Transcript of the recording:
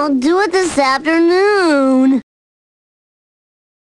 I'll do it this afternoon.